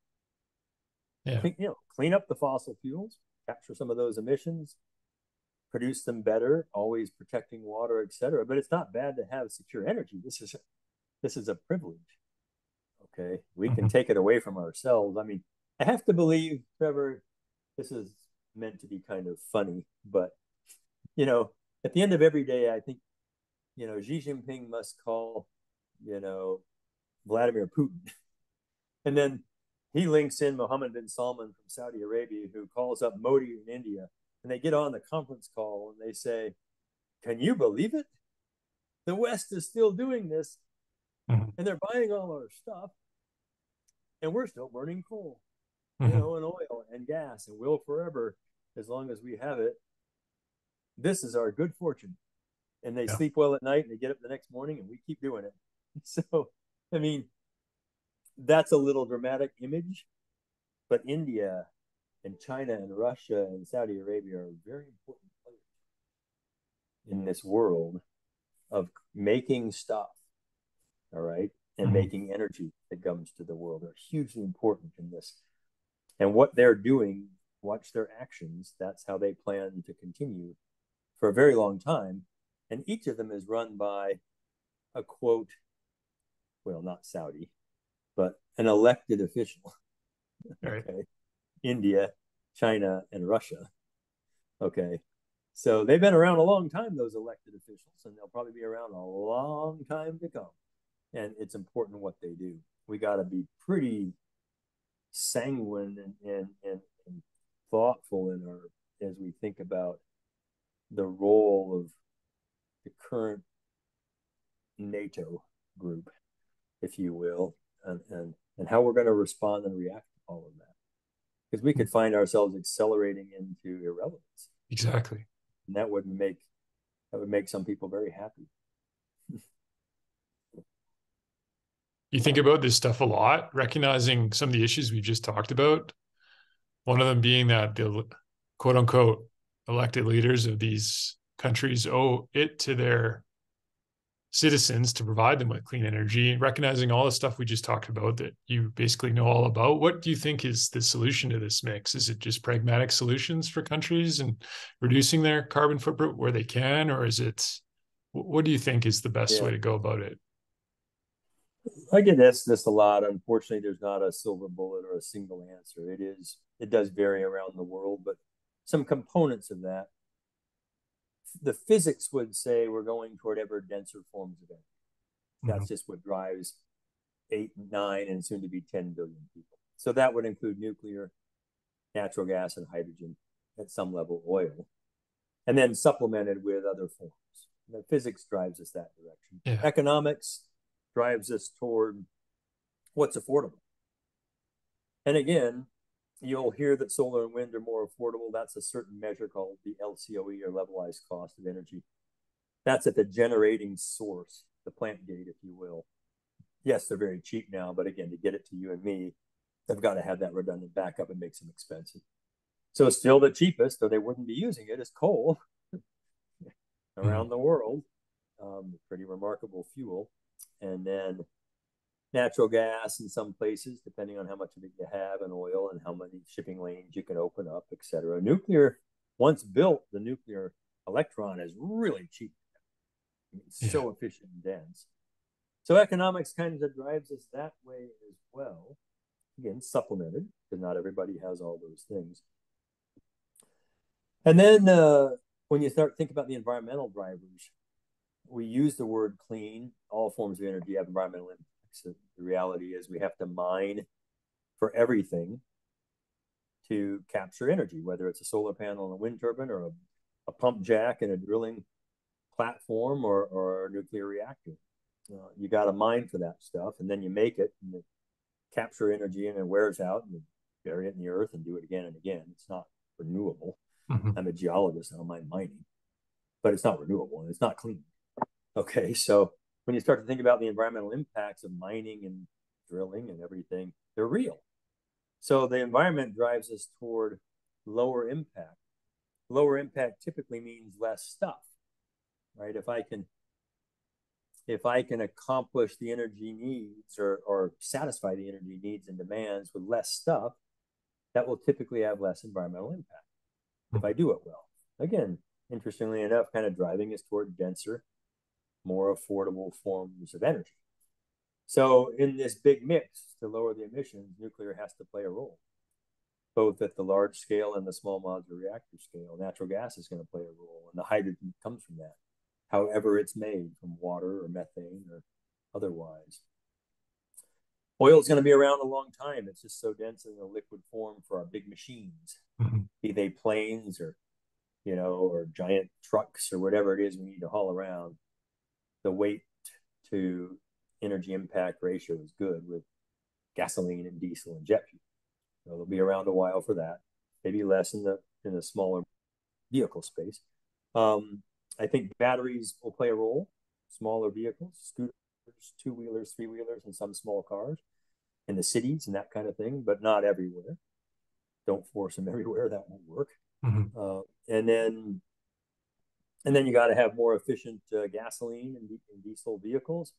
Yeah. Think, you know, clean up the fossil fuels, capture some of those emissions, produce them better, always protecting water, etc. But it's not bad to have secure energy. This is this is a privilege. Okay, we mm-hmm. can take it away from ourselves. I mean, I have to believe, Trevor, this is meant to be kind of funny, but you know, at the end of every day, I think, you know, Xi Jinping must call, you know, Vladimir Putin. [laughs] And then he links in Mohammed bin Salman from Saudi Arabia, who calls up Modi in India. And they get on the conference call and they say, Can you believe it? The West is still doing this mm-hmm. and they're buying all our stuff. And we're still burning coal. You know, and oil and gas and will forever as long as we have it. This is our good fortune. And they yeah. sleep well at night and they get up the next morning and we keep doing it. [laughs] So I mean, that's a little dramatic image, but India and China and Russia and Saudi Arabia are very important players in this world of making stuff, all right, and mm-hmm. making energy that comes to the world. They're hugely important in this. And what they're doing, watch their actions. That's how they plan to continue for a very long time. And each of them is run by a quote well, not Saudi, but an elected official. [laughs] Right. okay. India, China, and Russia. Okay. So they've been around a long time, those elected officials, and they'll probably be around a long time to come. And it's important what they do. We got to be pretty sanguine and, and, and, and thoughtful in our as we think about the role of the current NATO group, if you will, and, and, and how we're going to respond and react to all of that. Because we could find ourselves accelerating into irrelevance. Exactly. And that would make that would make some people very happy. [laughs] you think about this stuff a lot, recognizing some of the issues we've just talked about. One of them being that the quote unquote elected leaders of these countries owe it to their citizens to provide them with clean energy, recognizing all the stuff we just talked about that you basically know all about. What do you think is the solution to this mix? Is it just pragmatic solutions for countries and reducing their carbon footprint where they can, or is it what do you think is the best yeah. way to go about it? I get asked this a lot. Unfortunately, there's not a silver bullet or a single answer. It is it does vary around the world, but some components of that the physics would say we're going toward ever denser forms of energy. That's mm-hmm. just what drives eight, nine, and soon to be 10 billion people. So that would include nuclear, natural gas, and hydrogen, at some level, oil, and then supplemented with other forms. The physics drives us that direction. Yeah. Economics drives us toward what's affordable. And again, you'll hear that solar and wind are more affordable. That's a certain measure called the LCOE or levelized cost of energy. That's at the generating source, the plant gate, if you will. Yes, they're very cheap now, but again, to get it to you and me, they've got to have that redundant backup. and makes them expensive. So still the cheapest, though they wouldn't be using it, is coal [laughs] around mm. the world. Um, pretty remarkable fuel. And then natural gas in some places, depending on how much of it you have, and oil, and how many shipping lanes you can open up, et cetera. Nuclear, once built, the nuclear electron is really cheap. It's yeah. so efficient and dense. So economics kind of drives us that way as well. Again, supplemented because not everybody has all those things. And then uh, when you start think about the environmental drivers, we use the word clean. All forms of energy have environmental impact the reality is we have to mine for everything to capture energy, whether it's a solar panel and a wind turbine or a, a pump jack and a drilling platform or, or a nuclear reactor. Uh, you got to mine for that stuff and then you make it and capture energy and it wears out and you bury it in the earth and do it again and again. It's not renewable. Mm-hmm. I'm a geologist, I don't mind mining, but it's not renewable and it's not clean. Okay, so when you start to think about the environmental impacts of mining and drilling and everything, they're real. So the environment drives us toward lower impact. Lower impact typically means less stuff, right? If I can if I can accomplish the energy needs or, or satisfy the energy needs and demands with less stuff, that will typically have less environmental impact if I do it well. Again, interestingly enough, kind of driving us toward denser more affordable forms of energy. So, in this big mix to lower the emissions, nuclear has to play a role, both at the large scale and the small modular reactor scale. Natural gas is going to play a role, and the hydrogen comes from that, however, it's made from water or methane or otherwise. Oil is going to be around a long time. It's just so dense in a liquid form for our big machines, mm-hmm. be they planes or you know, or giant trucks or whatever it is we need to haul around the weight to energy impact ratio is good with gasoline and diesel and jet fuel. So they'll be around a while for that. Maybe less in the in the smaller vehicle space. Um, I think batteries will play a role. Smaller vehicles, scooters, two wheelers, three wheelers, and some small cars in the cities and that kind of thing, but not everywhere. Don't force them [laughs] everywhere; that won't work. Mm-hmm. Uh, and then and then you got to have more efficient uh, gasoline and, and, diesel vehicles,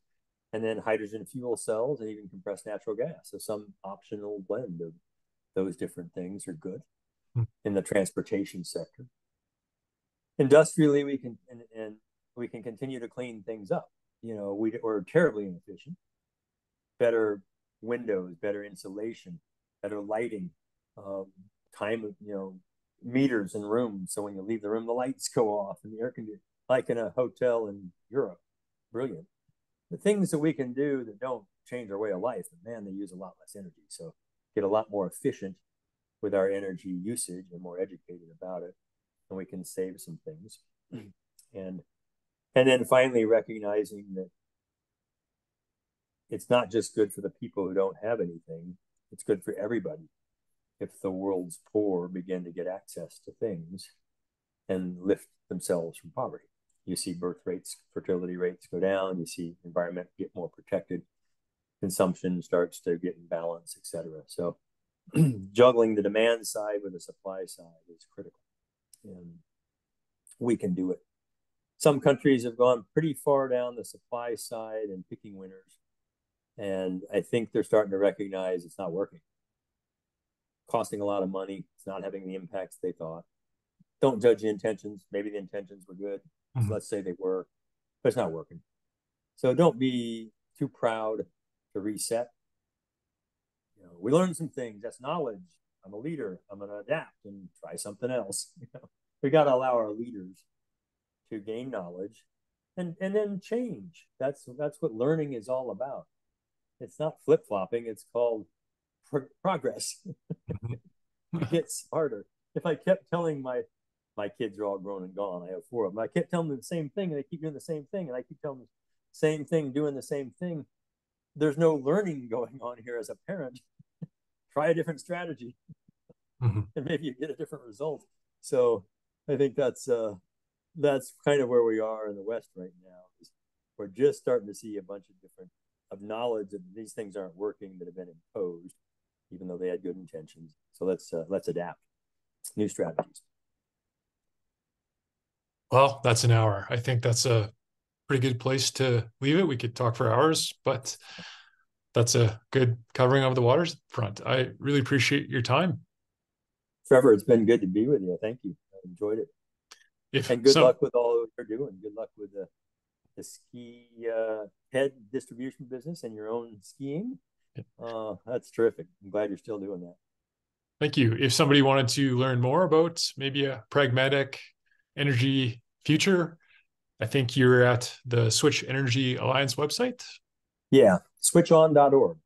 and then hydrogen fuel cells and even compressed natural gas. So some optional blend of those different things are good hmm. in the transportation sector. Industrially, we can and, and we can continue to clean things up. You know, we are terribly inefficient. Better windows, better insulation, better lighting, um, time of you know meters in rooms. So when you leave the room, the lights go off and the air conditioning, like in a hotel in Europe. Brilliant. The things that we can do that don't change our way of life, but man, they use a lot less energy. So get a lot more efficient with our energy usage and more educated about it. And we can save some things. [clears throat] and and then finally recognizing that it's not just good for the people who don't have anything, it's good for everybody. If the world's poor begin to get access to things and lift themselves from poverty, you see birth rates, fertility rates go down, you see environment get more protected, consumption starts to get in balance, etc. So [clears throat] juggling the demand side with the supply side is critical. And we can do it. Some countries have gone pretty far down the supply side and picking winners. And I think they're starting to recognize it's not working. Costing a lot of money, it's not having the impacts they thought. Don't judge the intentions. Maybe the intentions were good. Mm-hmm. So let's say they were, but it's not working. So don't be too proud to reset. You know, we learned some things. That's knowledge. I'm a leader. I'm going to adapt and try something else. [laughs] You know, we got to allow our leaders to gain knowledge and and then change. That's that's what learning is all about. It's not flip flopping. It's called pro- progress. [laughs] it gets harder. If I kept telling my my kids are all grown and gone, I have four of them. I kept telling them the same thing, and they keep doing the same thing, and I keep telling them the same thing, doing the same thing. There's no learning going on here as a parent. [laughs] Try a different strategy, mm-hmm. and maybe you get a different result. So I think that's uh, that's kind of where we are in the West right now. Is we're just starting to see a bunch of different of knowledge that these things aren't working that have been imposed, even though they had good intentions. So let's uh, let's adapt new strategies. Well, that's an hour. I think that's a pretty good place to leave it. We could talk for hours, but that's a good covering of the waters front. I really appreciate your time. Trevor, it's been good to be with you. Thank you. I enjoyed it. If and good so, luck with all you're doing. Good luck with the the ski uh, head distribution business and your own skiing. Uh, that's terrific. I'm glad you're still doing that. Thank you. If somebody wanted to learn more about maybe a pragmatic energy future, I think you're at the Switch Energy Alliance website. Yeah, switchon.org.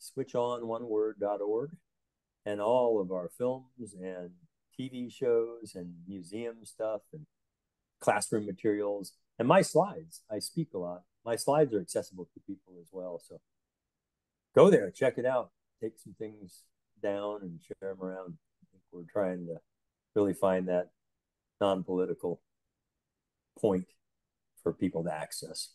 Switchon one word.org. And all of our films and TV shows and museum stuff and classroom materials and my slides. I speak a lot. My slides are accessible to people as well. So go there, check it out, take some things down and share them around. I think we're trying to really find that non-political point for people to access.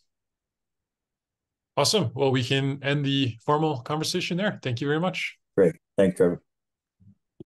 Awesome. Well, we can end the formal conversation there. Thank you very much. Great. Thanks, Trevor.